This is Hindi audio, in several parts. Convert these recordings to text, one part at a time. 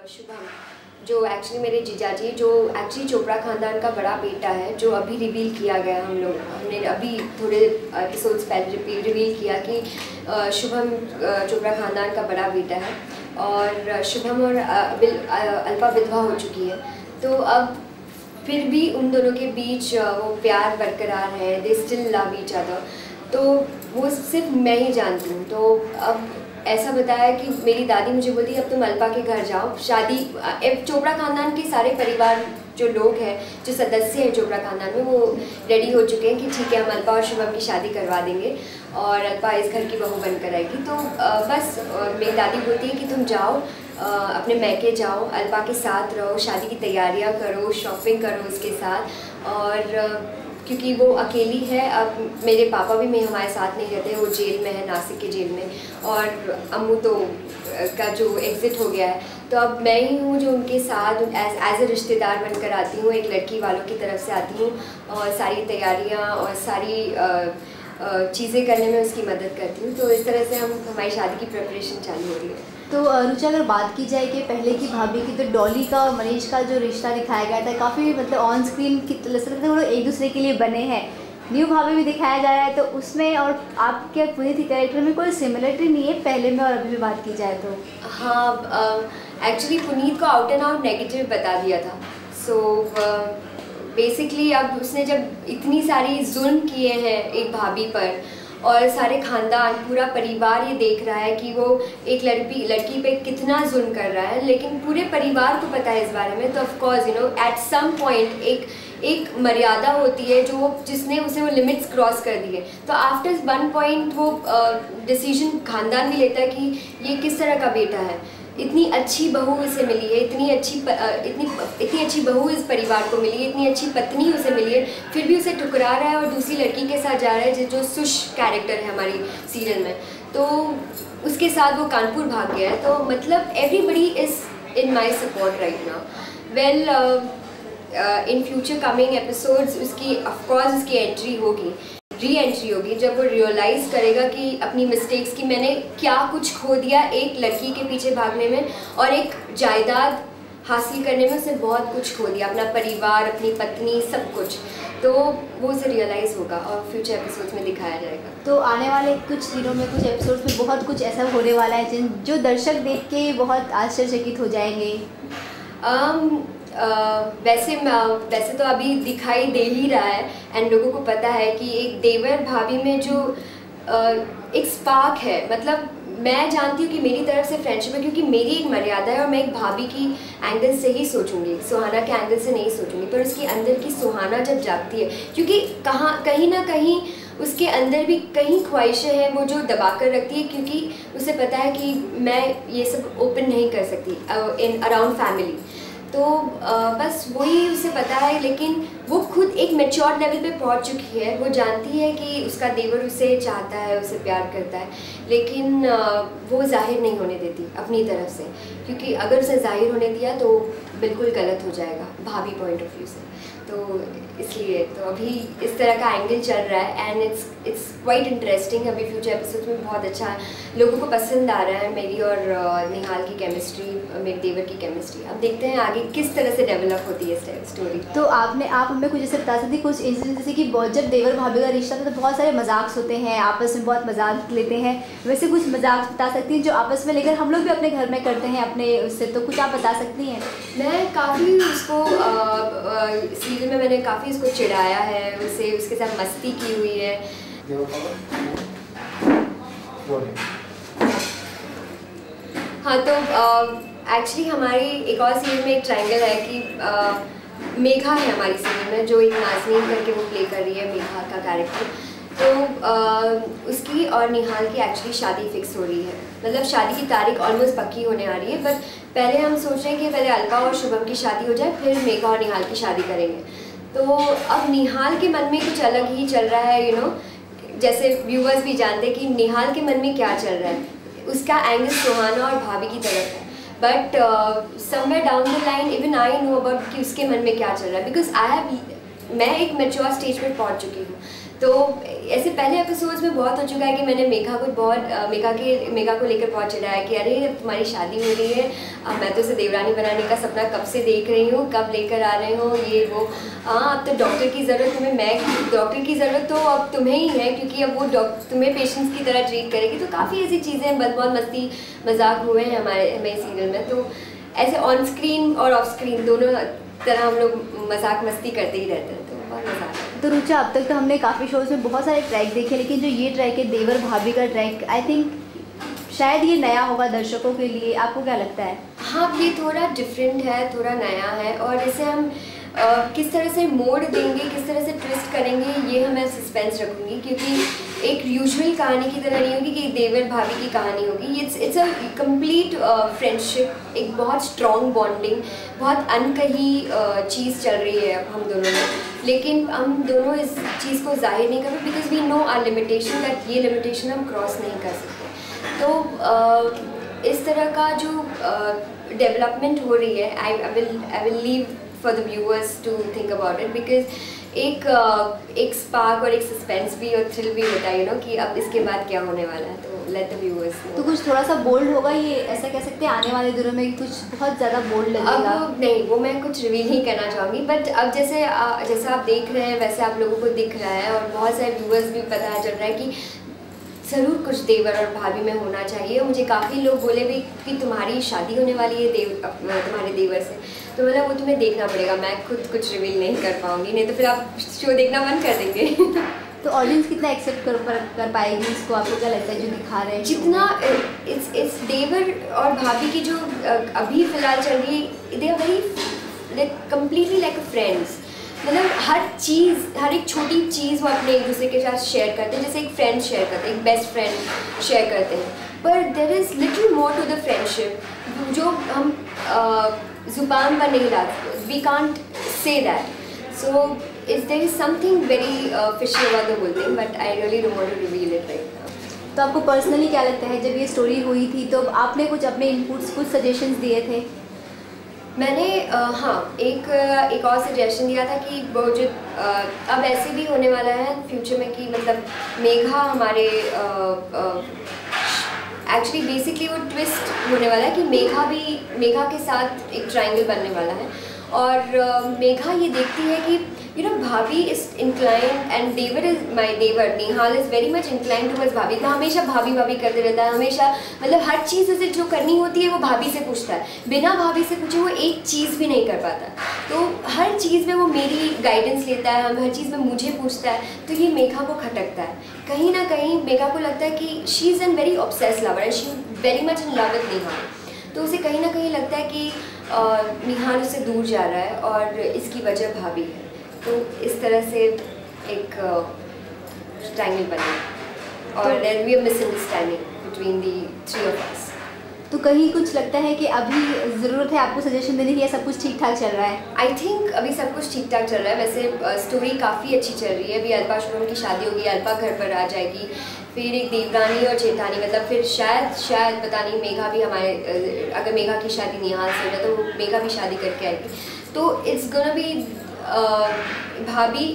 शुभम, जो एक्चुअली मेरे जीजाजी, जो एक्चुअली चोपड़ा खानदान का बड़ा बेटा है, जो अभी रिवील किया गया हम लोग, हमने अभी थोड़े एपिसोड्स पहले रिवील किया कि शुभम चोपड़ा खानदान का बड़ा बेटा है और शुभम और अल्पा विधवा हो चुकी है। तो अब फिर भी उन दोनों के बीच वो प्यार बरकरार है they still love each other तो वो सिर्फ़ मैं ही जानती हूँ। तो अब ऐसा बताया कि मेरी दादी मुझे बोली अब तुम अल्पा के घर जाओ। शादी चोपड़ा खानदान के सारे परिवार जो लोग हैं, जो सदस्य हैं चोपड़ा खानदान में, वो रेडी हो चुके हैं कि ठीक है, हम अल्पा और शुभम की शादी करवा देंगे और अल्पा इस घर की बहू बनकर आएगी। तो बस मेरी दादी बोलती है कि तुम जाओ अपने मैके जाओ, अल्पा के साथ रहो, शादी की तैयारियाँ करो शॉपिंग करो उसके साथ और क्योंकि वो अकेली है, अब मेरे पापा भी मैं हमारे साथ नहीं रहते, वो जेल में है, नासिक के जेल में, और अम्मू तो का जो एग्ज़िट हो गया है। तो अब मैं ही हूँ जो उनके साथ एज ए रिश्तेदार बनकर आती हूँ, एक लड़की वालों की तरफ़ से आती हूँ, और सारी तैयारियाँ और सारी चीज़ें करने में उसकी मदद करती हूँ। तो इस तरह से हम, हमारी शादी की प्रिपरेशन चालू हो रही है। तो रुचा अगर बात की जाए कि पहले की भाभी की तो डॉली का और मनीष का जो रिश्ता दिखाया गया था, काफ़ी मतलब ऑन स्क्रीन की लगता वो लोग एक दूसरे के लिए बने हैं। न्यू भाभी भी दिखाया जा रहा है तो उसमें और आपके पुनीत के कैरेक्टर में कोई सिमिलरिटी नहीं है, पहले में और अभी भी बात की जाए तो? हाँ एक्चुअली पुनीत को आउट एंड आउट नेगेटिव बता दिया था। सो बेसिकली अब उसने जब इतनी सारी जुल्म किए हैं एक भाभी पर और सारे खानदान, पूरा परिवार ये देख रहा है कि वो एक लड़की लड़की पे कितना जुल्म कर रहा है। लेकिन पूरे परिवार को पता है इस बारे में तो of course you know at some point एक एक मर्यादा होती है जो वो, जिसने उसे वो लिमिट्स क्रॉस कर दिए तो आफ्टर वन पॉइंट वो डिसीज़न खानदान भी लेता है कि ये किस तरह का बेटा है। इतनी अच्छी बहू उसे मिली है, इतनी अच्छी इतनी इतनी अच्छी बहू इस परिवार को मिली है, इतनी अच्छी पत्नी उसे मिली है, फिर भी उसे ठुकरा रहा है और दूसरी लड़की के साथ जा रहा है, जो- जो सुश कैरेक्टर है हमारी सीरियल में। तो उसके साथ वो कानपुर भाग गया है तो मतलब everybody is in my support right now well in future coming episodes उसकी ऑफकोर्स उसकी एंट्री होगी। री एंट्री होगी जब वो रियलाइज़ करेगा कि अपनी मिस्टेक्स की मैंने क्या कुछ खो दिया एक लड़की के पीछे भागने में और एक जायदाद हासिल करने में उसने बहुत कुछ खो दिया अपना परिवार अपनी पत्नी सब कुछ। तो वो उसे रियलाइज़ होगा और फ्यूचर एपिसोड्स में दिखाया जाएगा। तो आने वाले कुछ दिनों में कुछ एपिसोड्स में बहुत कुछ ऐसा होने वाला है जिन जो दर्शक देख के बहुत आश्चर्यचकित हो जाएँगे। um, वैसे वैसे तो अभी दिखाई दे ही रहा है एंड लोगों को पता है कि एक देवर भाभी में जो एक स्पार्क है मतलब मैं जानती हूँ कि मेरी तरफ़ से फ्रेंडशिप है, क्योंकि मेरी एक मर्यादा है और मैं एक भाभी की एंगल से ही सोचूँगी, सुहाना के एंगल से नहीं सोचूँगी, पर उसकी अंदर की सुहाना जब जागती है, क्योंकि कहाँ, कहीं ना कहीं उसके अंदर भी कहीं ख्वाहिशें हैं, वो जो दबा कर रखती है, क्योंकि उसे पता है कि मैं ये सब ओपन नहीं कर सकती इन अराउंड फैमिली तो बस वही उसे पता है, लेकिन वो खुद एक मेच्योर लेवल पे पहुँच चुकी है। वो जानती है कि उसका देवर उसे चाहता है, उसे प्यार करता है, लेकिन वो ज़ाहिर नहीं होने देती अपनी तरफ़ से। क्योंकि अगर उसे ज़ाहिर होने दिया तो बिल्कुल गलत हो जाएगा, भाभी पॉइंट ऑफ़ व्यू से। तो इसलिए तो अभी इस तरह का एंगल चल रहा है and it's it's quite interesting अभी फ्यूचर एपिसोड में बहुत अच्छा लोगों को पसंद आ रहा है मेरी और निहाल की केमिस्ट्री मेरे देवर की केमिस्ट्री अब देखते हैं आगे किस तरह से डेवलप होती है स्टोरी तो आपने आप हमें कुछ ऐसे बता सकती कुछ इंसिडेंट जैसे कि बहुत जब देवर भाभी का रिश्ता था तो बहुत सारे मज़ाक होते हैं आपस में बहुत मज़ाक लेते हैं। वैसे कुछ मज़ाक बता सकती हैं जो आपस में लेकर हम लोग भी अपने घर में करते हैं अपने उससे तो कुछ आप बता सकती हैं? मैं काफ़ी उसको सीरियल में मैंने काफ़ी उसको चिढ़ाया है उसे उसके साथ मस्ती की हुई है। हाँ तो एक्चुअली हमारी एक और सीरियल में एक ट्रायंगल है कि आ, मेघा है हमारी सीरियल में जो एक नाजनीन करके वो प्ले कर रही है मेघा का कैरेक्टर तो उसकी और निहाल की एक्चुअली शादी फिक्स हो रही है। मतलब शादी की तारीख ऑलमोस्ट पक्की होने आ रही है बट पहले हम सोच रहे हैं कि पहले अलका और शुभम की शादी हो जाए, फिर मेघा और निहाल की शादी करेंगे। तो अब निहाल के मन में कुछ अलग ही चल रहा है यू नो जैसे व्यूवर्स भी जानते हैं कि निहाल के मन में क्या चल रहा है। उसका एंगल सुहाना और भाभी की तरफ़ है। But somewhere down the line even I know about कि उसके मन में क्या चल रहा है। बिकॉज़ आई हैव मैं एक मेच्योर स्टेज पर पहुँच चुकी हूँ। तो ऐसे पहले एपिसोड्स में बहुत हो चुका है कि मैंने मेघा को बहुत मेघा के, मेघा को लेकर बहुत चिढ़ाया कि अरे, तुम्हारी शादी हो रही है, अब मैं तो उसे देवरानी बनाने का सपना कब से देख रही हूँ, कब लेकर आ रहे हो, ये वो। हाँ अब तो डॉक्टर की ज़रूरत, तुम्हें मैं डॉक्टर की ज़रूरत तो अब तुम्हें ही है, क्योंकि अब वो डॉक्टर तुम्हें पेशेंट्स की तरह ट्रीट करेगी। तो काफ़ी ऐसी चीज़ें बहुत मस्ती, मज़ाक हुए हैं हमारे, हमें सीरियल में। तो ऐसे ऑन स्क्रीन और ऑफ़ स्क्रीन दोनों तरह हम लोग मज़ाक मस्ती करते ही रहते हैं। तो रुचा अब तक तो हमने काफ़ी शोज़ में बहुत सारे ट्रैक देखे लेकिन जो ये ट्रैक है देवर भाभी का ट्रैक आई थिंक शायद ये नया होगा दर्शकों के लिए। आपको क्या लगता है? हाँ ये थोड़ा डिफरेंट है थोड़ा नया है और इसे हम आ, किस तरह से मोड़ देंगे किस तरह से ट्विस्ट करेंगे ये हमें सस्पेंस रखूँगी क्योंकि एक यूजुअल कहानी की तरह नहीं होगी कि देवर भाभी की कहानी होगी। It's it's a complete friendship एक बहुत स्ट्रॉन्ग बॉन्डिंग बहुत अनकही चीज़ चल रही है हम दोनों में। लेकिन हम दोनों इस चीज़ को ज़ाहिर नहीं कर रहे because we know are limitation that ये लिमिटेशन हम क्रॉस नहीं कर सकते। तो इस तरह का जो डेवलपमेंट हो रही है I will I will leave for the viewers to think about it because एक एक स्पार्क और एक सस्पेंस भी और थ्रिल भी होता है यू नो कि अब इसके बाद क्या होने वाला है तो लेट द व्यूअर्स तो कुछ थोड़ा सा बोल्ड होगा ये ऐसा कह सकते हैं आने वाले दिनों में कुछ बहुत ज़्यादा बोल्ड लगेगा? अब नहीं वो मैं कुछ रिवील नहीं करना चाहूँगी बट अब जैसे जैसा आप देख रहे हैं वैसे आप लोगों को दिख रहा है और बहुत सारे व्यूअर्स भी पता चल रहा है कि ज़रूर कुछ देवर और भाभी में होना चाहिए मुझे काफ़ी लोग बोले भी कि तुम्हारी शादी होने वाली है देव तुम्हारे देवर से। तो मतलब वो तुम्हें देखना पड़ेगा मैं खुद कुछ रिवील नहीं कर पाऊँगी नहीं तो फिर आप शो देखना मन कर देंगे। तो ऑडियंस कितना एक्सेप्ट कर कर पाएगी इसको? आपको क्या लगता है जो दिखा रहे हैं? जितना इस इस देवर और भाभी की जो अभी फ़िलहाल चल रही they are very like completely like a friends मतलब हर चीज़ हर एक छोटी चीज़ वो अपने एक दूसरे के साथ शेयर करते हैं जैसे एक फ्रेंड शेयर करते हैं एक बेस्ट फ्रेंड शेयर करते हैं. पर there is little more to the friendship जो हम ज़ुबान पर नहीं लाते we can't say that so is there is something very fishy about the whole thing but I really don't want to reveal it right तो आपको पर्सनली क्या लगता है? जब ये स्टोरी हुई थी तो आपने कुछ अपने इनपुट्स कुछ सजेशंस दिए थे? मैंने आ, हाँ एक एक और सजेशन दिया था कि वो जो आ, अब ऐसे भी होने वाला है फ्यूचर में कि मतलब मेघा हमारे एक्चुअली बेसिकली वो ट्विस्ट होने वाला है कि मेघा भी मेघा के साथ एक ट्राइंगल बनने वाला है। और मेघा ये देखती है कि यू नो भाभी is inclined and David is my David Nihal is very much inclined towards भाभी. तो हमेशा भाभी भाभी करते रहता है. हमेशा मतलब हर चीज़ उसे जो करनी होती है, वो भाभी से पूछता है. बिना भाभी से पूछे, वो एक चीज़ भी नहीं कर पाता. तो हर चीज़ में वो मेरी गाइडेंस लेता है. हर चीज़ में मुझे पूछता है. तो ये मेघा को खटकता है. कहीं ना कहीं मेघा को लगता है कि she is an very obsess lover and she very much in love with Nihal तो उसे कहीं ना कहीं लगता है कि निहाल उससे दूर जा रहा है और इसकी वजह भाभी है। तो इस तरह से एक ट्रायंगल बना और then we are misunderstanding between the three of us तो कहीं कुछ लगता है कि अभी ज़रूरत है आपको सजेशन देने की या सब कुछ ठीक ठाक चल रहा है? आई थिंक अभी सब कुछ ठीक ठाक चल रहा है। वैसे स्टोरी काफ़ी अच्छी चल रही है। अभी अल्पा शुभम की शादी होगी अल्पा घर पर आ जाएगी। फिर एक देवरानी और जेठानी मतलब फिर शायद शायद पता नहीं मेघा भी हमारे अगर मेघा की शादी निहाल से है तो मेघा भी शादी करके आएगी। तो इट्स गोना बी भाभी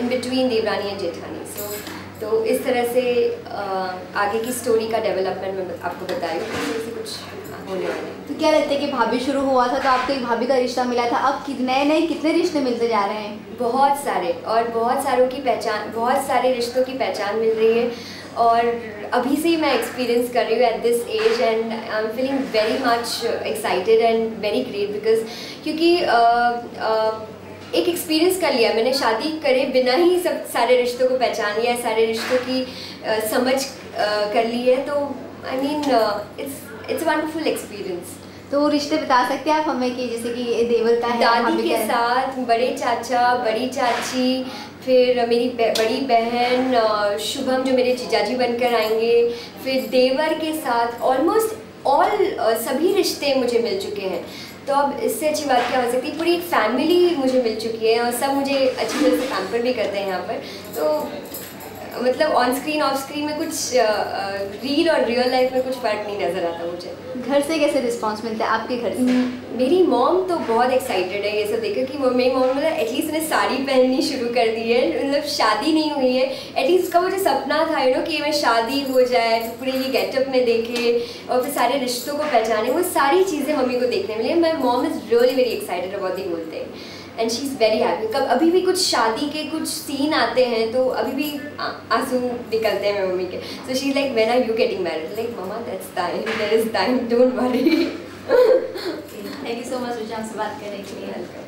इन बिटवीन देवरानी एंड जेठानी सो तो इस तरह से uh, आगे की स्टोरी का डेवलपमेंट मैं आपको बताई तो कुछ होने वाला है। तो क्या लगता है कि भाभी शुरू हुआ था तो आपको एक भाभी का रिश्ता मिला था? अब नए नए कितने रिश्ते मिलते जा रहे हैं? बहुत सारे और बहुत सारों की पहचान बहुत सारे रिश्तों की पहचान मिल रही है। और अभी से ही मैं एक्सपीरियंस कर रही हूँ at this age and I am feeling very much excited and very great because क्योंकि uh, uh, एक एक्सपीरियंस कर लिया मैंने शादी करे बिना ही सब सारे रिश्तों को पहचान लिया सारे रिश्तों की समझ कर ली है तो I mean it's it's wonderful experience तो रिश्ते बता सकते हैं आप हमें कि जैसे कि देवर का है दादी के? साथ बड़े चाचा बड़ी चाची फिर मेरी बड़ी बहन शुभम जो मेरे जीजाजी बनकर आएँगे, फिर देवर के साथ ऑलमोस्ट ऑल सभी रिश्ते मुझे मिल चुके हैं। तो अब इससे अच्छी बात क्या हो सकती है? पूरी एक फैमिली मुझे मिल चुकी है और सब मुझे अच्छी तरह से काम पर भी करते हैं यहाँ पर। तो मतलब ऑन स्क्रीन ऑफ़ स्क्रीन में कुछ रील और रियल लाइफ में कुछ फ़र्क नहीं नज़र आता मुझे। घर से कैसे रिस्पॉन्स मिलता है आपके घर से? मेरी मॉम तो बहुत एक्साइटेड है ये सब देखकर कि मेरी मॉम मतलब एटलीस्ट ने साड़ी पहननी शुरू कर दी है। मतलब शादी नहीं हुई है। एटलीस्ट उसका मुझे सपना था यू नो कि मैं शादी हो जाए तो पूरे ये गेटअप में देखे और फिर सारे रिश्तों को पहचाने। वो सारी चीज़ें मम्मी को देखने मिली my mom is really very excited about the whole thing and she is very happy कब अभी भी कुछ शादी के कुछ सीन आते हैं तो अभी भी आँसू निकलते हैं मेरे मम्मी के। So she like when are you getting married like mama that's time that is time don't worry thank you so much मुझे आपसे बात करने के लिए।